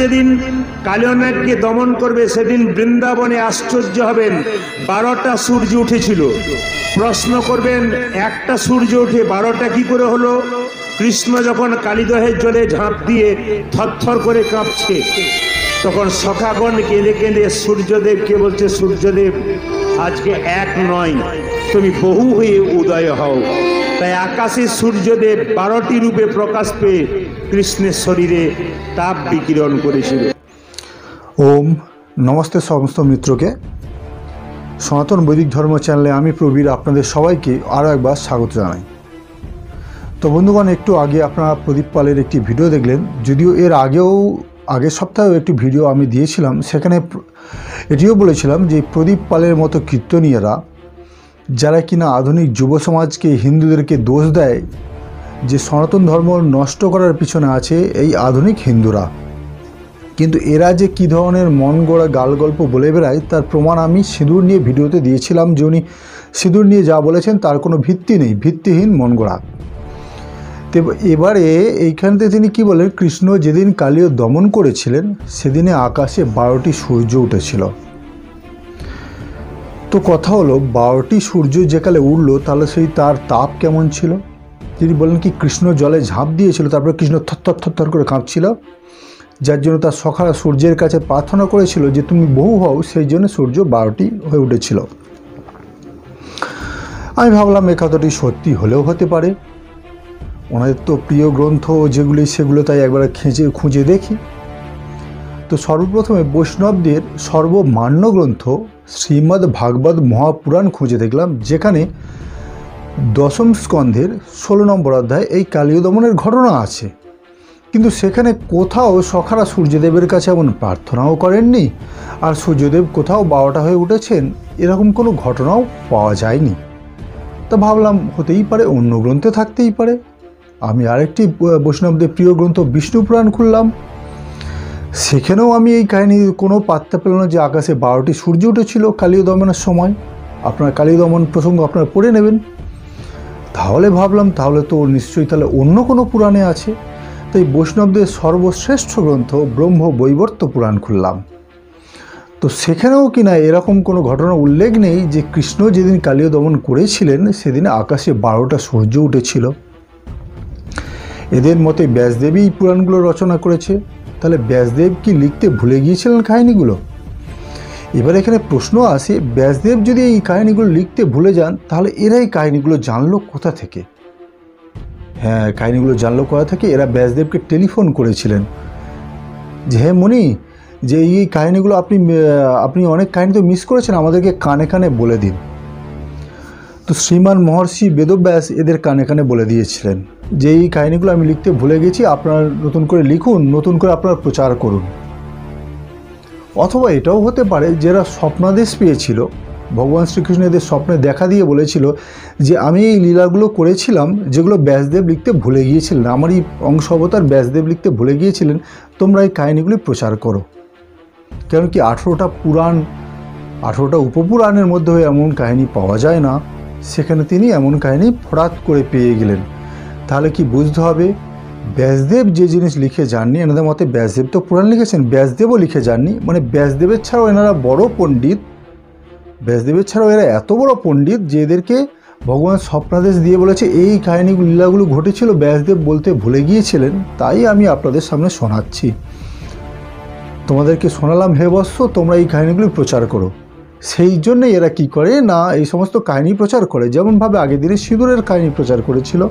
যেদিন কালিয়নাগকে দমন করবে, সেদিন বৃন্দাবনে আশ্চর্য হবেন। বারোটা সূর্য উঠেছিল। প্রশ্ন করবেন, একটা সূর্য উঠে বারোটা কি করে হলো? কৃষ্ণ যখন কালিদহের জলে ঝাঁপ দিয়ে থরথর করে কাঁপছে, তখন সখাগণ কেঁদে কেঁদে সূর্যদেবকে বলছে, সূর্যদেব, আজকে এক নয়, তুমি বহু হয়ে উদয় হও। তাই আকাশে সূর্যদেব বারোটি রূপে প্রকাশ পেয়ে কৃষ্ণের শরীরে তাপ বিকিরণ করেছিল। ওম, নমস্তে সমস্ত মিত্রকে। সনাতন বৈদিক ধর্ম চ্যানেলে আমি প্রবীর আপনাদের সবাইকে আরও একবার স্বাগত জানাই। তো বন্ধুগণ, একটু আগে আপনারা প্রদীপ পালের একটি ভিডিও দেখলেন, যদিও এর আগেও, আগের সপ্তাহেও একটি ভিডিও আমি দিয়েছিলাম, সেখানে এটিও বলেছিলাম যে প্রদীপ পালের মতো কীর্তনীয়রা যারা কিনা আধুনিক যুব সমাজকে হিন্দুদেরকে দোষ দেয়, যে সনাতন ধর্ম নষ্ট করার পিছনে আছে এই আধুনিক হিন্দুরা। কিন্তু এরা যে কী ধরনের মন গড়া গাল গল্প বলে বেড়ায়, তার প্রমাণ আমি সিঁদুর নিয়ে ভিডিওতে দিয়েছিলাম যে উনি সিঁদুর নিয়ে যা বলেছেন তার কোনো ভিত্তি নেই, ভিত্তিহীন মন গড়া। তো এবারে এইখানতে তিনি কি বলেন, কৃষ্ণ যেদিন কালীয় দমন করেছিলেন, সেদিনে আকাশে বারোটি সূর্য উঠেছিল। তো কথা হলো, বারোটি সূর্য যেকালে উঠল তাহলে সেই তার তাপ কেমন ছিল? তিনি বলেন কি, কৃষ্ণ জলে ঝাঁপ দিয়েছিল, তারপরে কৃষ্ণ থর থর করে কাঁপছিল, যার জন্য তার সখা সূর্যের কাছে প্রার্থনা করেছিল যে, তুমি বহু হও সেই জন্য সূর্য বারোটি হয়ে উঠেছিল। আমি ভাবলাম, এ কথাটি সত্যি হলেও হতে পারে। ওনাদের তো প্রিয় গ্রন্থ যেগুলি, সেগুলো তাই একবার খেঁচে খুঁজে দেখি। তো সর্বপ্রথমে বৈষ্ণবদের সর্বমান্য গ্রন্থ শ্রীমদ্ ভাগবত মহাপুরাণ খুঁজে দেখলাম, যেখানে দশম স্কন্ধের ষোলো নম্বর অধ্যায় এই কালীয় দমনের ঘটনা আছে। কিন্তু সেখানে কোথাও সখারা সূর্যদেবের কাছে এমন প্রার্থনাও করেননি, আর সূর্যদেব কোথাও বারোটা হয়ে উঠেছেন, এরকম কোনো ঘটনাও পাওয়া যায়নি। তা ভাবলাম হতেই পারে অন্য গ্রন্থে থাকতেই পারে। আমি আরেকটি বৈষ্ণবদের প্রিয় গ্রন্থ বিষ্ণু পুরাণ খুললাম সেখানেও আমি এই কাহিনী কোনো পাত্তা পেল না যে আকাশে বারোটি সূর্য উঠেছিল কালীয় দমনের সময়। আপনার কালীয় দমন প্রসঙ্গ আপনারা পড়ে নেবেন। তাহলে ভাবলাম, তাহলে তো নিশ্চয়ই তাহলে অন্য কোনো পুরাণে আছে। তাই বৈষ্ণবদের সর্বশ্রেষ্ঠ গ্রন্থ ব্রহ্ম বৈবর্ত পুরাণ খুললাম। তো সেখানেও কিনা এরকম কোনো ঘটনা উল্লেখ নেই যে কৃষ্ণ যেদিন কালীয় দমন করেছিলেন, সেদিন আকাশে বারোটা সূর্য উঠেছিল। এদের মতে ব্যাসদেবী পুরাণগুলো রচনা করেছে। তাহলে ব্যাসদেব কি লিখতে ভুলে গিয়েছিলেন কাহিনীগুলো? এবার এখানে প্রশ্ন আসে, ব্যাসদেব যদি এই কাহিনীগুলো লিখতে ভুলে যান, তাহলে এরা এই কাহিনীগুলো জানলো কোথা থেকে? হ্যাঁ কাহিনীগুলো জানলো কোথা থেকে? এরা ব্যাসদেবকে টেলিফোন করেছিলেন। যে হ্যাঁ মনি যে এই এই কাহিনীগুলো আপনি আপনি অনেক কাহিনী তো মিস করেছেন, আমাদেরকে কানে কানে বলে দিন। তো শ্রীমান মহর্ষি বেদব্যাস এদের কানে কানে বলে দিয়েছিলেন। যে এই কাহিনিগুলো আমি লিখতে ভুলে গেছি, আপনার নতুন করে লিখুন, নতুন করে আপনার প্রচার করুন। অথবা এটাও হতে পারে, যারা স্বপ্নাদেশ পেয়েছিল, ভগবান শ্রীকৃষ্ণ এদের স্বপ্নে দেখা দিয়ে বলেছিল যে, আমি এই লীলাগুলো করেছিলাম, যেগুলো ব্যাসদেব লিখতে ভুলে গিয়েছিলেন আমার এই অংশ অবতার ব্যাসদেব লিখতে ভুলে গিয়েছিলেন, তোমরা এই কাহিনিগুলি প্রচার করো। কেন কি আঠেরোটা পুরাণ, আঠেরোটা উপপুরাণের মধ্যে এমন কাহিনী পাওয়া যায় না। সেখানে তিনি এমন কাহিনী ফরাত করে পেয়ে গেলেন। তাহলে কি বুঝতে হবে? ব্যাসদেব যে জিনিস লিখে যাননি, এনাদের মতে ব্যাসদেব তো পুরাণ লিখেছেন, ব্যাসদেবও লিখে যাননি। মানে ব্যাসদেবের ছাড়াও এনারা বড় পণ্ডিত। ব্যাসদেবের ছাড়াও এরা এত বড় পণ্ডিত যে এদেরকে ভগবান স্বপ্নাদেশ দিয়ে বলেছে, এই কাহিনীগুলো, লীলাগুলো ঘটেছিল, ব্যাসদেব বলতে ভুলে গিয়েছিলেন, তাই আমি আপনাদের সামনে শোনাচ্ছি। তোমাদেরকে শোনালাম, হে বৎস, তোমরা এই কাহিনীগুলি প্রচার করো। সেই জন্যই এরা কি করে? না, এই সমস্ত কাহিনী প্রচার করে। যেমনভাবে আগের দিনে সিঁদুরের কাহিনী প্রচার করেছিল,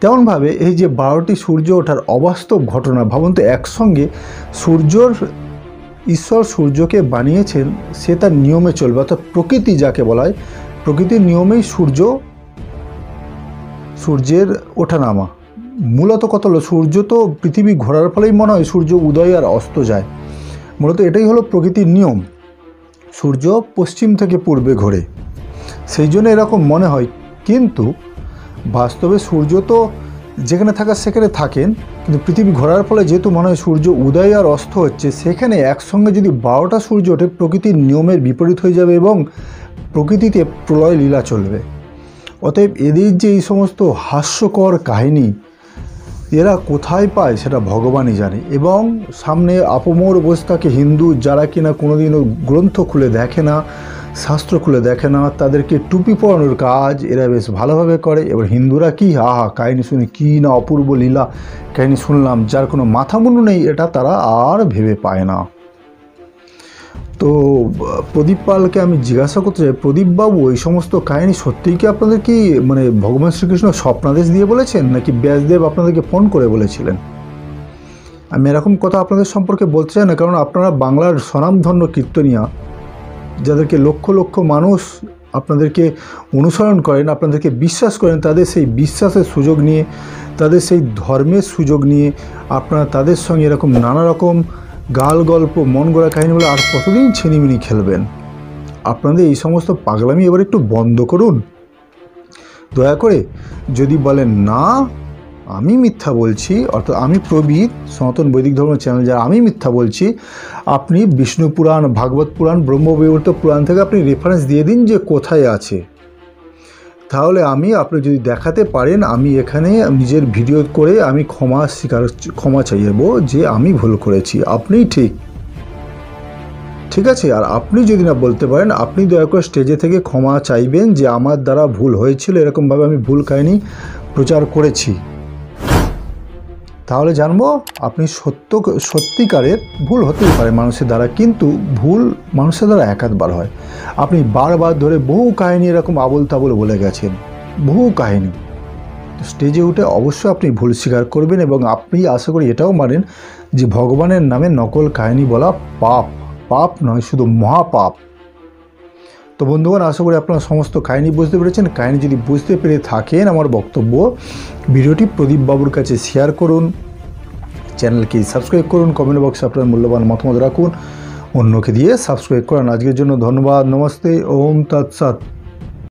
তেমনভাবে এই যে বারোটি সূর্য ওঠার অবাস্তব ঘটনা, ভাবুন তো, একসঙ্গে সূর্যর, ঈশ্বর সূর্যকে বানিয়েছেন, সে তার নিয়মে চলবে। অর্থাৎ প্রকৃতি যাকে বলা হয়, প্রকৃতির নিয়মেই সূর্য, সূর্যের ওঠানামা। মূলত কত হলো, সূর্য তো পৃথিবী ঘোরার ফলেই মনে হয় সূর্য উদয় আর অস্ত যায়। মূলত এটাই হলো প্রকৃতির নিয়ম। সূর্য পশ্চিম থেকে পূর্বে ঘোরে। সেই জন্য এরকম মনে হয়। কিন্তু বাস্তবে সূর্য তো যেখানে থাকার সেখানে থাকেন, কিন্তু পৃথিবী ঘোরার ফলে যেহেতু মনে হয় সূর্য উদয় আর অস্ত হচ্ছে, সেখানে একসঙ্গে যদি বারোটা সূর্য ওঠে, প্রকৃতির নিয়মের বিপরীত হয়ে যাবে এবং প্রকৃতিতে প্রলয় লীলা চলবে। অতএব এদের যে এই সমস্ত হাস্যকর কাহিনী এরা কোথায় পায় সেটা ভগবানই জানে। এবং সামনে আপমর অবস্থাকে থাকে হিন্দু যারা কিনা কোনোদিনও গ্রন্থ খুলে দেখে না, শাস্ত্র খুলে দেখে না, তাদেরকে টুপি পরানোর কাজ এরা বেশ ভালোভাবে করে। এবার হিন্দুরা কি হা কাহিনী শুনি কী না অপূর্ব লীলা, কাহিনী শুনলাম, যার কোনো মাথা মুন্ডু নেই, এটা তারা আর ভেবে পায় না। তো, প্রদীপ পালকে আমি জিজ্ঞাসা করতে চাই, প্রদীপবাবু, এই সমস্ত কাহিনী সত্যিই কি আপনাদের কি মানে ভগবান শ্রীকৃষ্ণ স্বপ্নাদেশ দিয়ে বলেছেন, নাকি ব্যাসদেব আপনাদেরকে ফোন করে বলেছিলেন? আমি এরকম কথা আপনাদের সম্পর্কে বলতে চাই না, কারণ আপনারা বাংলার স্বনামধন্য কীর্তনিয়া, যাদেরকে লক্ষ লক্ষ মানুষ আপনাদেরকে অনুসরণ করেন, আপনাদেরকে বিশ্বাস করেন, তাদের সেই বিশ্বাসের সুযোগ নিয়ে, তাদের সেই ধর্মের সুযোগ নিয়ে, আপনারা তাদের সঙ্গে এরকম নানা রকম গাল গল্প, মন গড়া বলে আর কতদিন ছিনিমিনি খেলবেন? আপনাদের এই সমস্ত পাগলামি এবার একটু বন্ধ করুন। দয়া করে যদি বলেন না, আমি মিথ্যা বলছি, অর্থাৎ আমি প্রবীর, সনাতন বৈদিক ধর্ম চ্যানেল যারা, আমি মিথ্যা বলছি, আপনি বিষ্ণু পুরাণ, ভাগবত পুরাণ, ব্রহ্মবিবর্ত পুরাণ থেকে আপনি রেফারেন্স দিয়ে দিন যে কোথায় আছে। তাহলে আমি আপনি যদি দেখাতে পারেন, আমি এখানে নিজের ভিডিও করে আমি ক্ষমা স্বীকার ক্ষমা চাইব যে আমি ভুল করেছি। আপনিই ঠিক। ঠিক আছে? আর আপনি যদি না বলতে পারেন, আপনি দয়া করে স্টেজে থেকে ক্ষমা চাইবেন যে আমার দ্বারা ভুল হয়েছিল, এরকমভাবে আমি ভুল খাইনি প্রচার করেছি। তাহলে জানব আপনি সত্য সত্যিকারের ভুল হতেই পারে মানুষের দ্বারা, কিন্তু ভুল মানুষের দ্বারা একাধবার হয়। আপনি বারবার ধরে বহু কাহিনী এরকম আবল তাবল বলে গেছেন, বহু কাহিনী। স্টেজে উঠে অবশ্যই আপনি ভুল স্বীকার করবেন এবং আপনি আশা করি এটাও মানেন যে ভগবানের নামে নকল কাহিনী বলা পাপ। পাপ নয়, শুধু মহাপাপ। তো বন্ধুগণ, আশা করি আপনারা সমস্ত কাহিনী বুঝতে পেরেছেন। কাহিনী যদি বুঝতে পেরে থাকেন, আমার বক্তব্য, ভিডিওটি প্রদীপ বাবুর কাছে শেয়ার করুন, চ্যানেলকে সাবস্ক্রাইব করুন কমেন্ট বক্সে আপনার মূল্যবান মতামত রাখুন। অন্যকে দিয়ে সাবস্ক্রাইব করান। আজকের জন্য ধন্যবাদ, নমস্তে, ওম তৎসৎ।